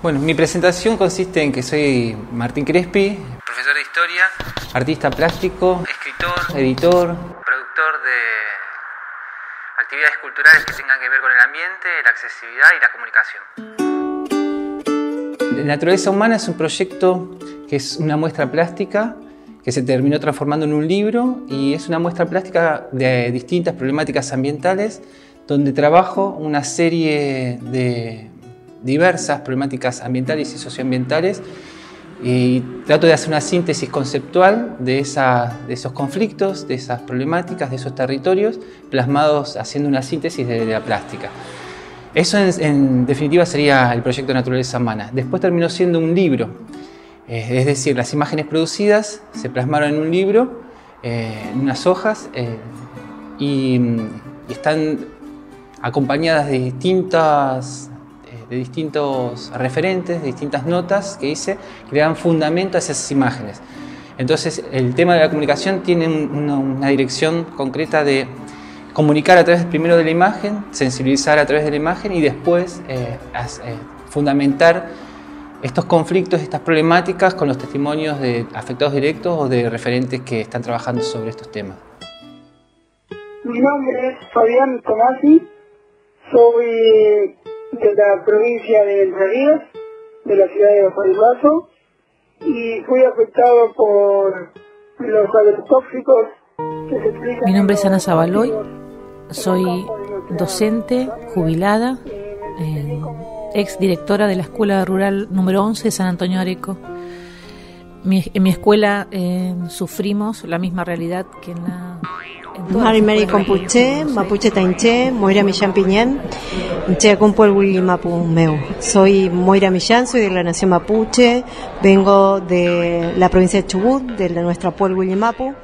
Bueno, mi presentación consiste en que soy Martín Crespi, profesor de historia, artista plástico, escritor, editor, productor de actividades culturales que tengan que ver con el ambiente, la accesibilidad y la comunicación. La naturaleza humana es un proyecto que es una muestra plástica que se terminó transformando en un libro y es una muestra plástica de distintas problemáticas ambientales donde trabajo una serie de diversas problemáticas ambientales y socioambientales y trato de hacer una síntesis conceptual de, de, esos conflictos, de esas problemáticas, de esos territorios, plasmados haciendo una síntesis de, la plástica. Eso en, definitiva sería el proyecto Naturaleza Humana. Después terminó siendo un libro, eh, es decir, las imágenes producidas se plasmaron en un libro, eh, en unas hojas, eh, y están acompañadas de distintas de distintos referentes, de distintas notas que hice, que dan fundamento a esas imágenes. Entonces, el tema de la comunicación tiene una, dirección concreta de comunicar a través primero de la imagen, sensibilizar a través de la imagen y después eh, eh, fundamentar estos conflictos, estas problemáticas con los testimonios de afectados directos o de referentes que están trabajando sobre estos temas. Mi nombre es Fabián Tomasi, soy de la provincia de Entre Ríos, de la ciudad de Vaso, y fui afectado por los agrotóxicos que se explican... Mi nombre es Ana Zabaloy, soy docente, jubilada, eh, ex directora de la Escuela Rural número 11 de San Antonio Areco. En mi escuela eh, sufrimos la misma realidad que en la Mari Mari Compuche, Mapuche Tainche, Moira Millán Piñán, Mapu Meu. Soy Moira Millán, soy de la nación Mapuche, vengo de la provincia de Chubut, de nuestra pueblo Mapu,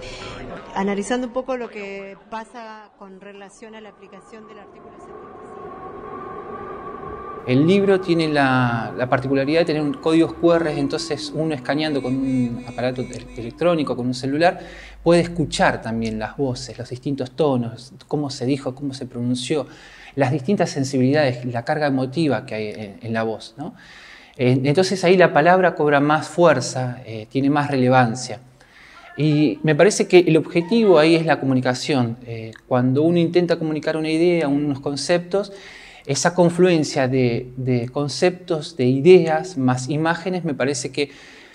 analizando un poco lo que pasa con relación a la aplicación del artículo el libro tiene la, particularidad de tener un códigos QR, entonces uno escaneando con un aparato electrónico, con un celular, puede escuchar también las voces, los distintos tonos, cómo se dijo, cómo se pronunció, las distintas sensibilidades, la carga emotiva que hay en, la voz. Eh, entonces ahí la palabra cobra más fuerza, eh, tiene más relevancia. Y me parece que el objetivo ahí es la comunicación. Eh, cuando uno intenta comunicar una idea, unos conceptos, esa confluencia de, conceptos, de ideas, más imágenes, me parece que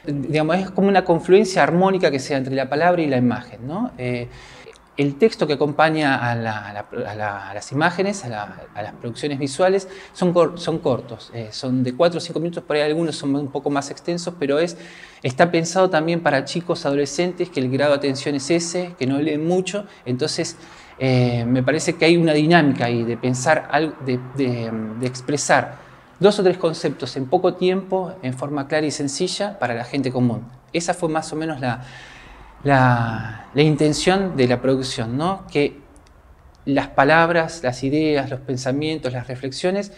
digamos, es como una confluencia armónica que sea entre la palabra y la imagen. ¿no? Eh, el texto que acompaña a, las imágenes, a, las producciones visuales, son, cortos, eh, son de 4 o 5 minutos, por ahí algunos son un poco más extensos, pero es, está pensado también para chicos, adolescentes, que el grado de atención es ese, que no leen mucho, entonces eh, me parece que hay una dinámica ahí de pensar, de, de, expresar dos o tres conceptos en poco tiempo, en forma clara y sencilla para la gente común. Esa fue más o menos la, la, intención de la producción, ¿no? que las palabras, las ideas, los pensamientos, las reflexiones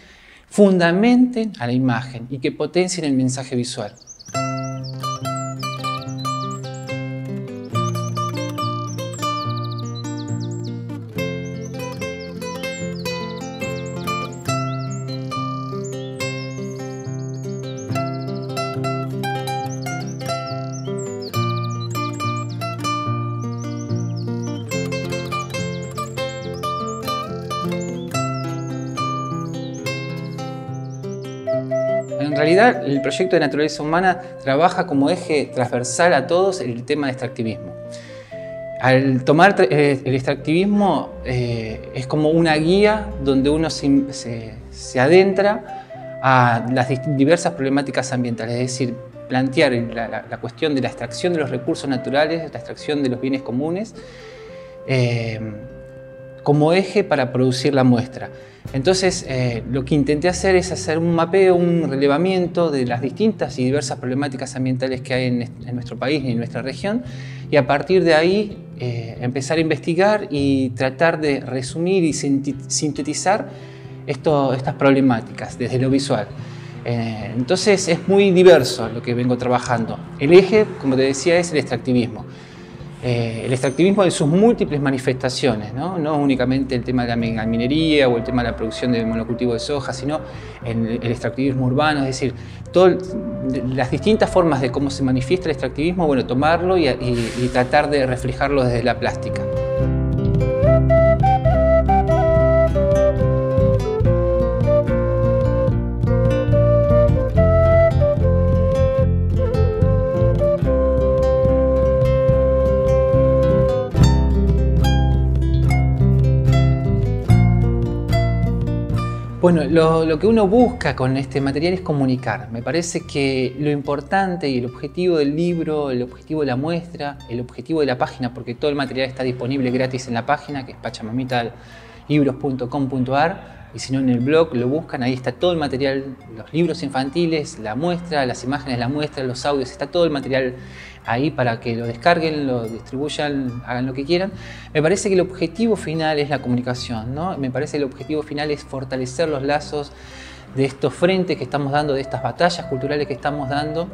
fundamenten a la imagen y que potencien el mensaje visual. El proyecto de naturaleza humana trabaja como eje transversal a todos el tema de extractivismo. Al tomar eh, el extractivismo eh, es como una guía donde uno se, adentra a las diversas problemáticas ambientales, es decir, plantear la, cuestión de la extracción de los recursos naturales, la extracción de los bienes comunes, eh, como eje para producir la muestra. Entonces, eh, lo que intenté hacer es hacer un mapeo, un relevamiento de las distintas y diversas problemáticas ambientales que hay en, nuestro país y en nuestra región, y a partir de ahí eh, empezar a investigar y tratar de resumir y sintetizar estas problemáticas desde lo visual. Eh, entonces, es muy diverso lo que vengo trabajando. El eje, como te decía, es el extractivismo. Eh, el extractivismo de sus múltiples manifestaciones, ¿no? ¿no? únicamente el tema de la minería o el tema de la producción de monocultivo de soja, sino el, el extractivismo urbano, es decir, todas las distintas formas de cómo se manifiesta el extractivismo, bueno, tomarlo y tratar de reflejarlo desde la plástica. Bueno, lo, que uno busca con este material es comunicar. Me parece que lo importante y el objetivo del libro, el objetivo de la muestra, el objetivo de la página, porque todo el material está disponible gratis en la página, que es pachamamitalibros.com.ar, y si no en el blog lo buscan, ahí está todo el material, los libros infantiles, la muestra, las imágenes la muestra, los audios, está todo el material ahí para que lo descarguen, lo distribuyan, hagan lo que quieran. Me parece que el objetivo final es la comunicación, ¿no? Me parece que el objetivo final es fortalecer los lazos de estos frentes que estamos dando, de estas batallas culturales que estamos dando,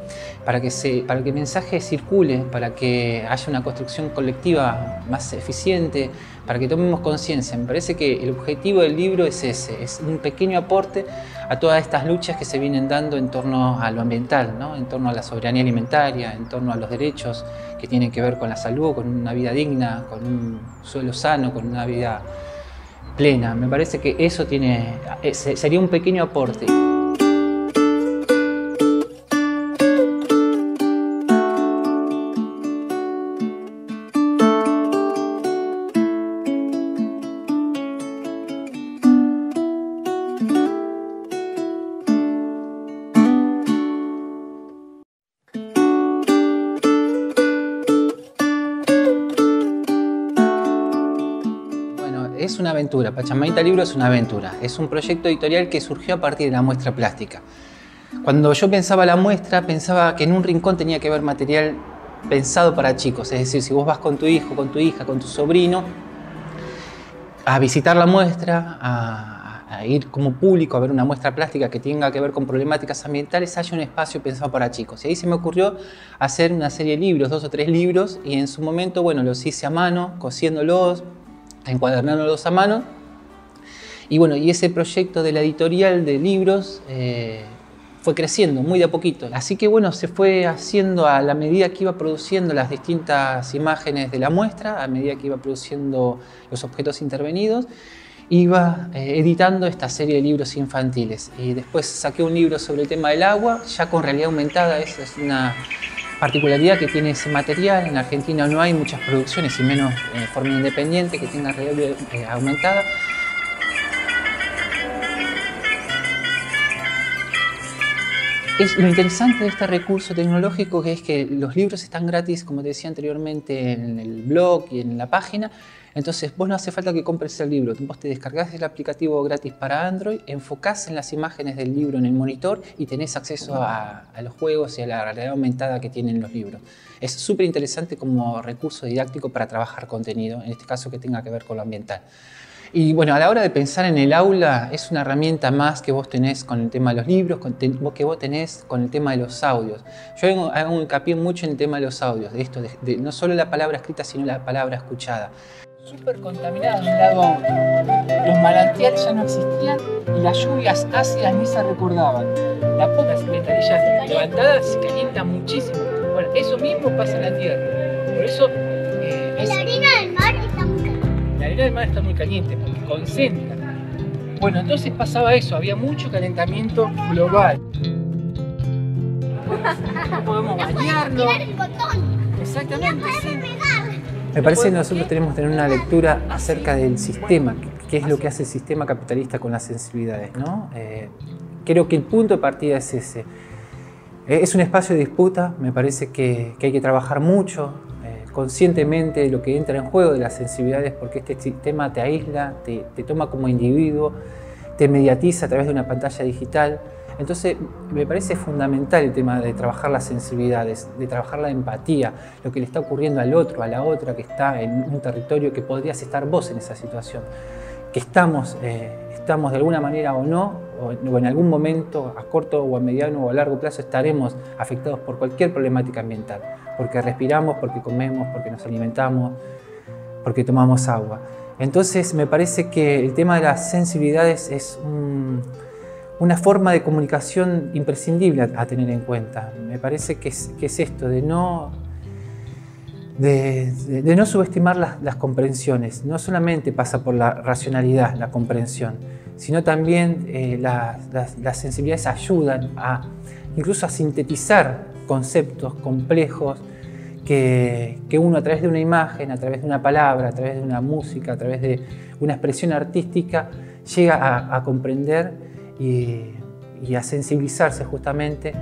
para que, se, para que el mensaje circule, para que haya una construcción colectiva más eficiente, para que tomemos conciencia. Me parece que el objetivo del libro es ese, es un pequeño aporte a todas estas luchas que se vienen dando en torno a lo ambiental, ¿no? en torno a la soberanía alimentaria, en torno a los derechos que tienen que ver con la salud, con una vida digna, con un suelo sano, con una vida plena. Me parece que eso tiene, eh, sería un pequeño aporte. Es una aventura, Pachamaita Libro es una aventura, es un proyecto editorial que surgió a partir de la muestra plástica. Cuando yo pensaba la muestra, pensaba que en un rincón tenía que haber material pensado para chicos, es decir, si vos vas con tu hijo, con tu hija, con tu sobrino, a visitar la muestra, a, ir como público a ver una muestra plástica que tenga que ver con problemáticas ambientales, hay un espacio pensado para chicos. Y ahí se me ocurrió hacer una serie de libros, dos o tres libros, y en su momento, bueno, los hice a mano, cosiéndolos, encuadernándolos a mano. Y bueno, y ese proyecto de la editorial de libros eh, fue creciendo muy de a poquito. Así que bueno, se fue haciendo a la medida que iba produciendo las distintas imágenes de la muestra, a medida que iba produciendo los objetos intervenidos, iba eh, editando esta serie de libros infantiles. Y después saqué un libro sobre el tema del agua, ya con realidad aumentada, esa es una particularidad que tiene ese material. En Argentina no hay muchas producciones y menos de eh, forma independiente que tenga realidad eh, aumentada. Es lo interesante de este recurso tecnológico que es que los libros están gratis, como te decía anteriormente, en el blog y en la página, entonces, vos no hace falta que compres el libro, vos te descargas el aplicativo gratis para Android, enfocás en las imágenes del libro en el monitor y tenés acceso a, los juegos y a la realidad aumentada que tienen los libros. Es súper interesante como recurso didáctico para trabajar contenido, en este caso que tenga que ver con lo ambiental. Y bueno, a la hora de pensar en el aula, es una herramienta más que vos tenés con el tema de los libros, que vos tenés con el tema de los audios. Yo hago, hincapié mucho en el tema de los audios, de esto, de, no solo la palabra escrita, sino la palabra escuchada súper contaminadas de un lado a otro. Los manantiales ya no existían y las lluvias ácidas ni se recordaban. Las pocas alcantarillas levantadas se calientan muchísimo. Bueno, eso mismo pasa en la Tierra. Por eso... Eh, la arena del mar está muy caliente. La arena del mar está muy caliente porque concentra. Bueno, entonces pasaba eso, había mucho calentamiento global. No podemos bañarnos. Exactamente. Me parece que nosotros tenemos que tener una lectura acerca del sistema, qué es lo que hace el sistema capitalista con las sensibilidades. ¿no? Eh, creo que el punto de partida es ese. Eh, es un espacio de disputa, me parece que, hay que trabajar mucho, eh, conscientemente de lo que entra en juego de las sensibilidades, porque este sistema te aísla, te, te toma como individuo, te mediatiza a través de una pantalla digital. Entonces, me parece fundamental el tema de trabajar las sensibilidades, de trabajar la empatía, lo que le está ocurriendo al otro, a la otra que está en un territorio que podrías estar vos en esa situación. que estamos, eh, estamos de alguna manera o no, o en algún momento, a corto o a mediano o a largo plazo, estaremos afectados por cualquier problemática ambiental, porque respiramos, porque comemos, porque nos alimentamos, porque tomamos agua. Entonces me parece que el tema de las sensibilidades es una forma de comunicación imprescindible a, tener en cuenta. Me parece que es, esto, de no, de, no subestimar las, comprensiones. No solamente pasa por la racionalidad, la comprensión, sino también eh, las, sensibilidades ayudan a incluso a sintetizar conceptos complejos que, uno a través de una imagen, a través de una palabra, a través de una música, a través de una expresión artística, llega a, comprender y, a sensibilizarse justamente.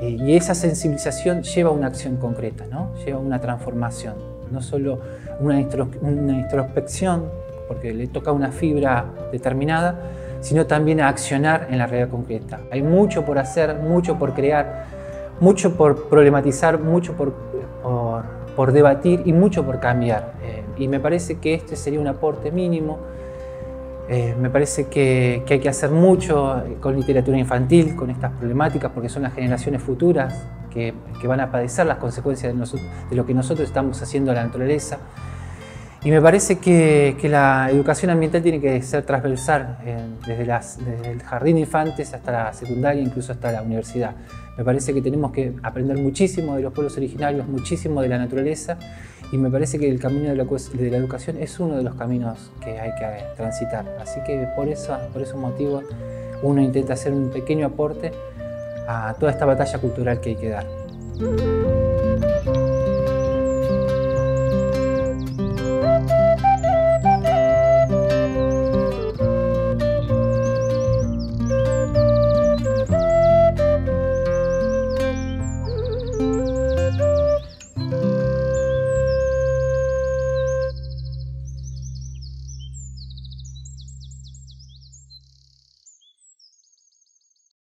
Y esa sensibilización lleva a una acción concreta, ¿no? lleva a una transformación, no solo una, una introspección, porque le toca una fibra determinada, sino también a accionar en la realidad concreta. Hay mucho por hacer, mucho por crear, mucho por problematizar, mucho por por, debatir y mucho por cambiar. Eh, y me parece que este sería un aporte mínimo. Eh, me parece que, hay que hacer mucho con literatura infantil, con estas problemáticas, porque son las generaciones futuras que, van a padecer las consecuencias de, lo que nosotros estamos haciendo a la naturaleza. Y me parece que, la educación ambiental tiene que ser transversal eh, desde, desde, el jardín de infantes hasta la secundaria, incluso hasta la universidad. Me parece que tenemos que aprender muchísimo de los pueblos originarios, muchísimo de la naturaleza y me parece que el camino de la, educación es uno de los caminos que hay que transitar. Así que por eso, por esos motivos uno intenta hacer un pequeño aporte a toda esta batalla cultural que hay que dar.